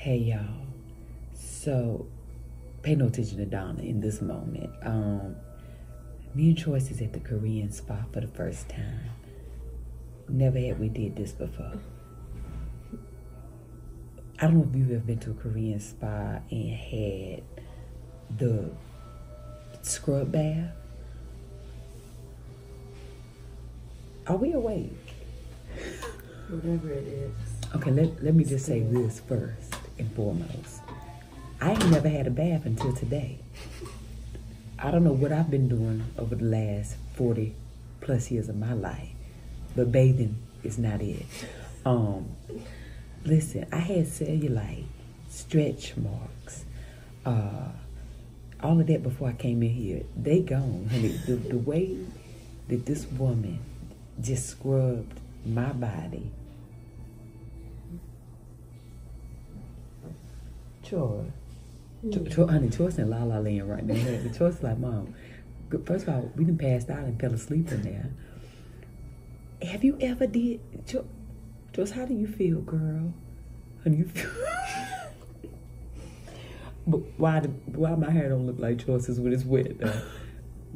Hey y'all. So pay no attention to Donna in this moment. Um me and Choice is at the Korean spa for the first time. Never had we did this before. I don't know if you've ever been to a Korean spa and had the scrub bath. Are we awake? Whatever it is. Okay, let, let me just say this first and foremost. I ain't never had a bath until today. I don't know what I've been doing over the last 40 plus years of my life, but bathing is not it. Um, listen, I had cellulite, stretch marks, uh, all of that before I came in here. They gone, honey. The, the way that this woman just scrubbed my body. Sure. Cho- Cho- honey, Choice in La La Land right now. The Choice is like, Mom, first of all, we done passed out and fell asleep in there. Have you ever did, Cho- Choice, how do you feel, girl? Honey, you feel... but why, the, why my hair don't look like Choice's when it's wet, though?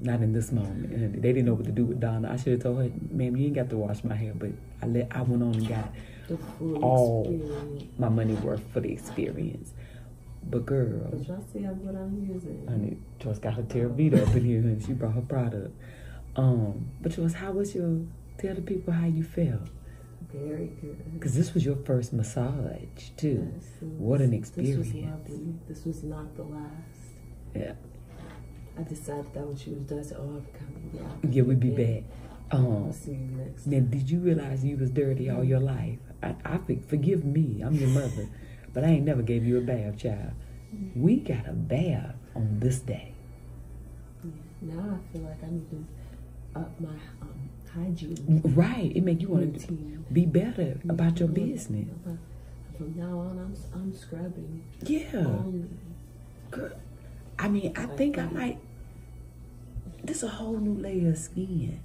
Not in this moment. honey. They didn't know what to do with Donna. I should have told her, ma'am, you ain't got to wash my hair, but I let I went on and got The all experience. my money worth for the experience. But girl, But y'all see what I'm using. honey, Choice got her Terravita up in here, and She brought her product. Um, but Choice, how was your? Tell the people how you felt, Very good. because this was your first massage too. Yes, What an was- This was experience. lovely. This was not the last. Yeah, I decided that when she was done, I said, "Oh, I'm coming. Yeah, yeah, we'll be Yeah. back. Um, I'll see you next." now, did you realize you was dirty all your life? I, I think, forgive me, I'm your mother, but I ain't never gave you a bath, child. We got a bath on this day. Yeah. Now I feel like I need to up my um, hygiene Right, it make you want to be better about your business. From now on, I'm I'm scrubbing Yeah. only. Girl, I mean, I think I might. This a whole new layer of skin.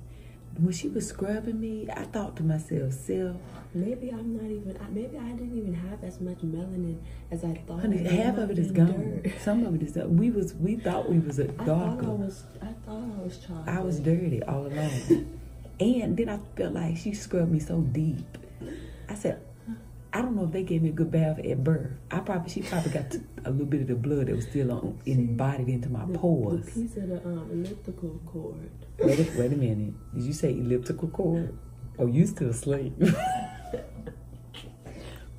When she was scrubbing me, I thought to myself, "Self, Maybe I'm not even. Maybe I didn't even have as much melanin as I thought. honey, half of it is gone. dirt. Some of it is. We was we thought we was a I thought I was. I thought I was chocolate. I was dirty all along, and then I felt like she scrubbed me so deep. I said, I don't know if they gave me a good bath at birth. I probably she probably got a little bit of the blood that was still on embodied into my The, pores. the piece of the um, elliptical cord. Wait a, wait a minute. Did you say elliptical cord? Oh, you still asleep.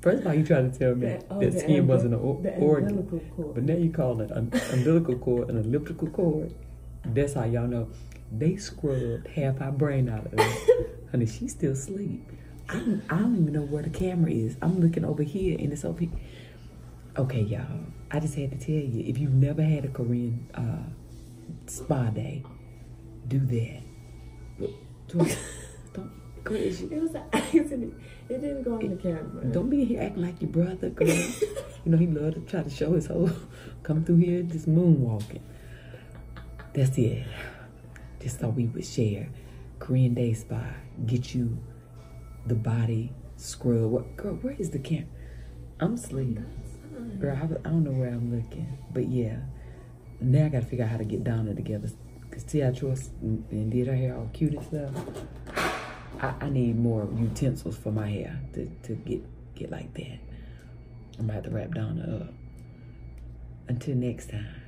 First of all, you trying to tell me The- oh, that skin wasn't an organ. cord. But now you call it an umbilical cord an elliptical cord. That's how y'all know they scrubbed half our brain out of us. Honey, she's still asleep. I don't, I don't even know where the camera is. I'm looking over here and it's over here. Okay, y'all. I just had to tell you, if you've never had a Korean uh, spa day, do that. Don't, don't, crazy. It was an accident. It didn't go on the camera. Don't be here acting like your brother, girl. you know, he love to try to show his whole, come through here just moonwalking. That's it. Just thought we would share. Korean Day Spa. Get you the body scrub. What, girl, where is the camera? I'm asleep. Girl, I, I don't know where I'm looking. But yeah. Now I gotta figure out how to get Donna together. Cause see how Troy and and did her hair all cute and stuff. I, I need more utensils for my hair to, to get get like that. I'm about to wrap Donna up. Until next time,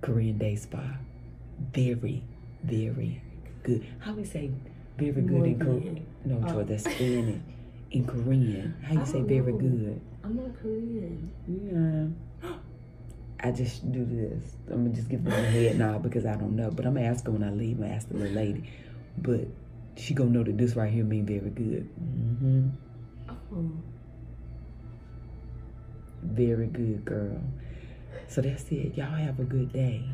Korean Day Spa. Very, very good. How we say very good in Korean? No, Joy, Oh. that's Spanish. In Korean, how you I say very know. good? I'm not Korean. Yeah. I just do this. I'm gonna just give them a head nod because I don't know. But I'm gonna ask her when I leave. I'm gonna ask the little lady. But she gonna know that this right here mean very good. Mm-hmm. Oh, Very good, girl. So that's it. Y'all have a good day.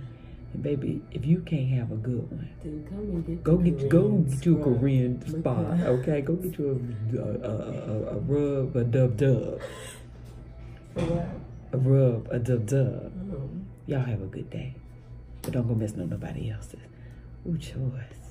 And baby, if you can't have a good one, then come and get go get go get you a. Korean spa. Okay, go get you a a, a, a, rub, a dub dub, what? a rub, a dub dub. Oh. Y'all have a good day. But don't go messing up nobody else's. Ooh, choice.